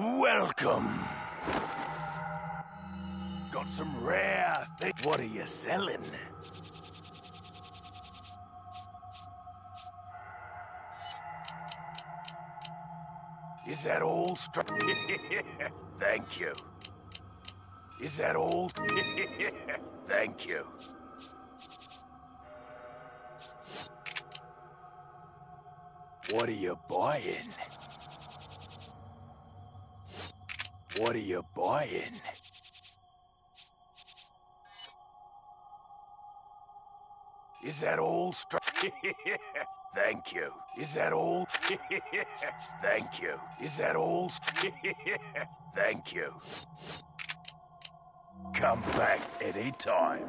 Welcome. Got some rare things. What are you selling? Is that all? Thank you. Is that all? Thank you. What are you buying? What are you buying? Is that all? Thank you. Is that all? Thank you. Is that all? Thank you. Come back anytime.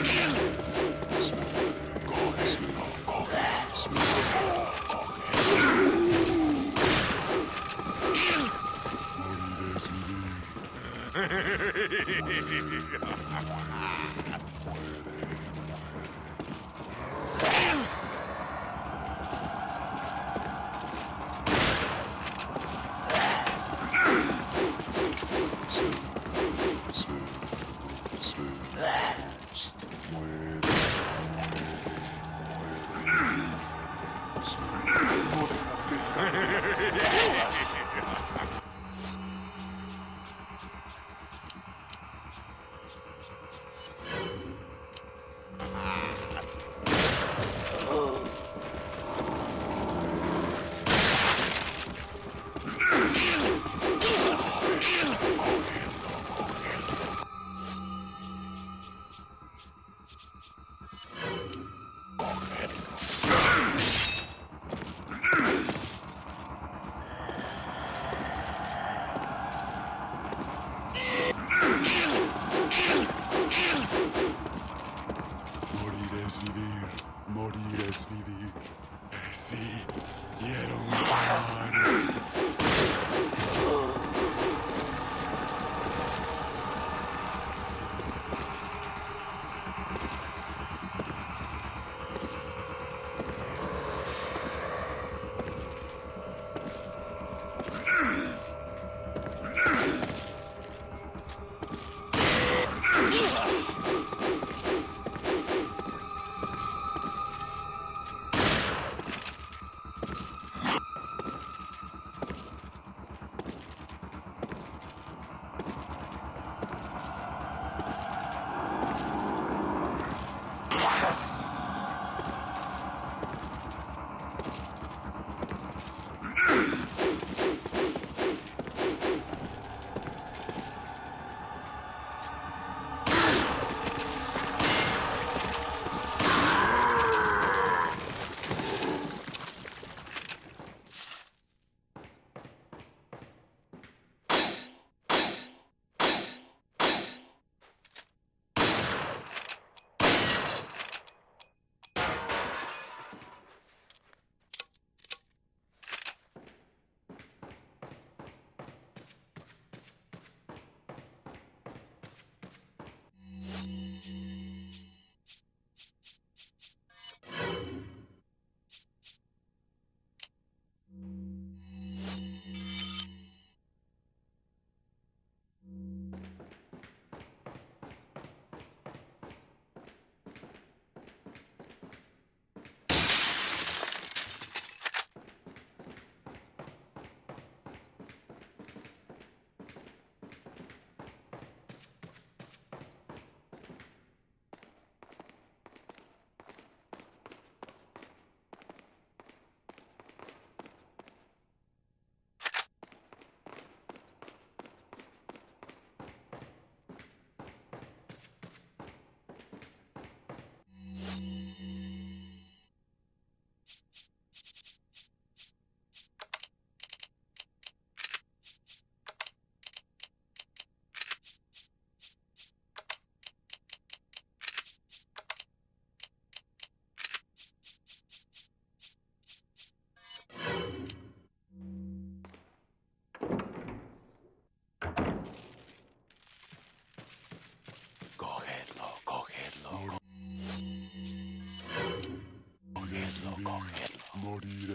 Morir es Jesus.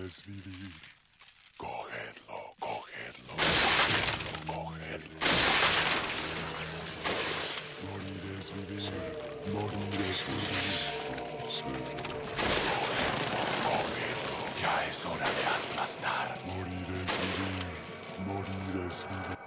es vivir. Cogedlo, cogedlo, cogedlo, cogedlo. Morir es vivir, morir es vivir. Cogedlo, cogedlo, ya es hora de aplastar. Morir es vivir, morir es vivir.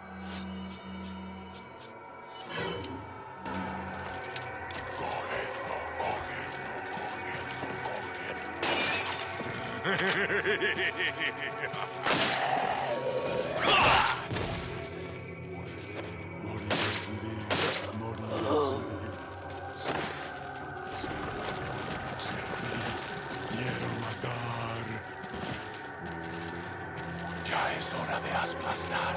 es hora de aplastar.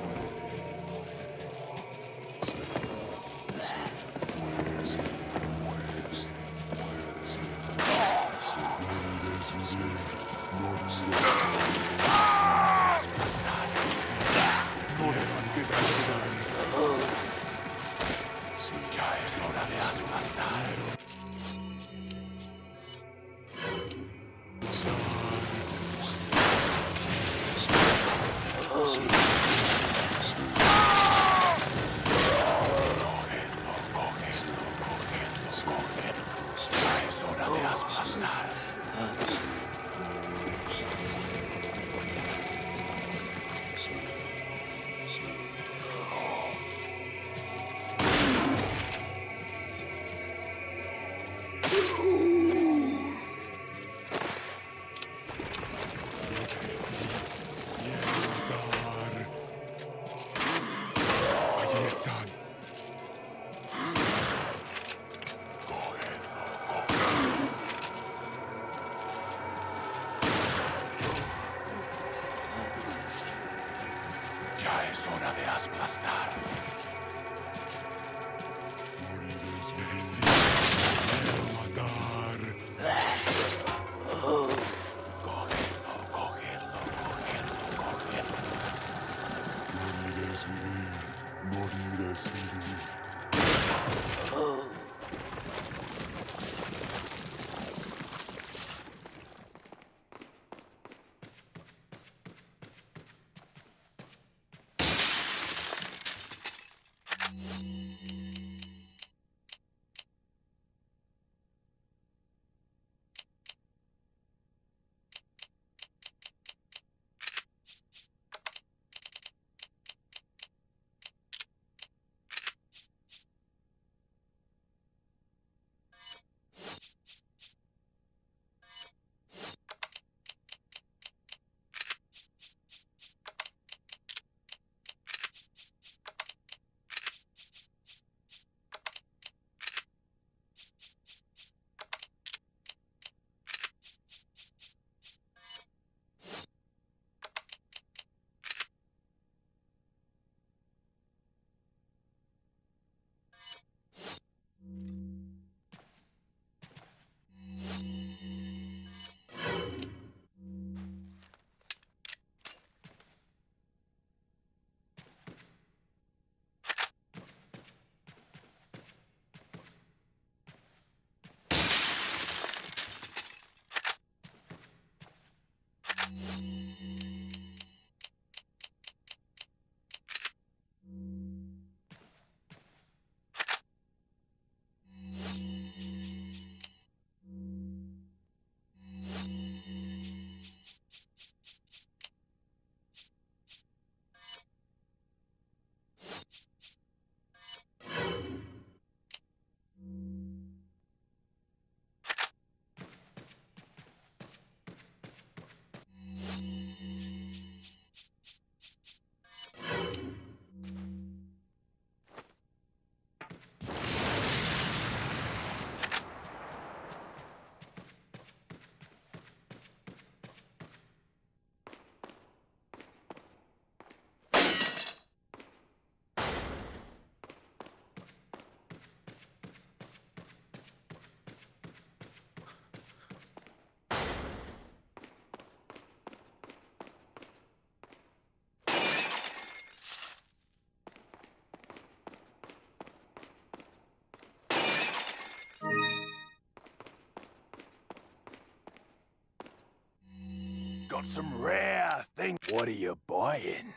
some rare things. What are you buying?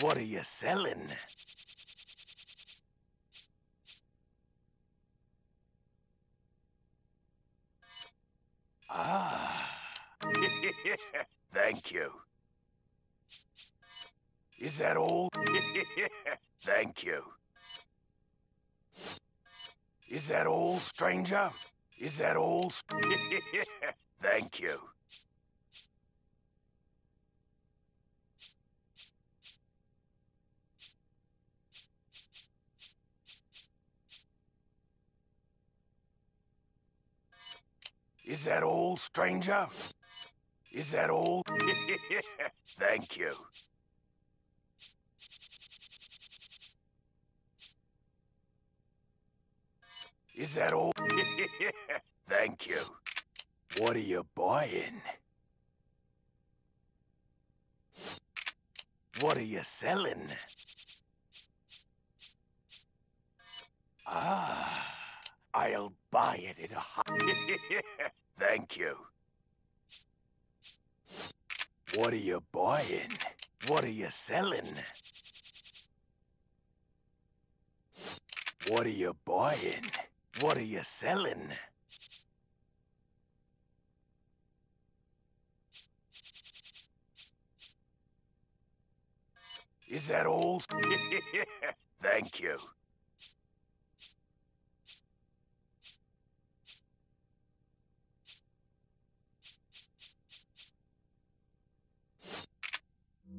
What are you selling? Ah. Thank you. Is that all? Thank you. Is that all, stranger? Is that all? Thank you. That all, stranger? Is that all? Thank you. Is that all? Thank you. What are you buying? What are you selling? Ah, I'll buy it at a high... Thank you. What are you buying? What are you selling? What are you buying? What are you selling? Is that all? Thank you.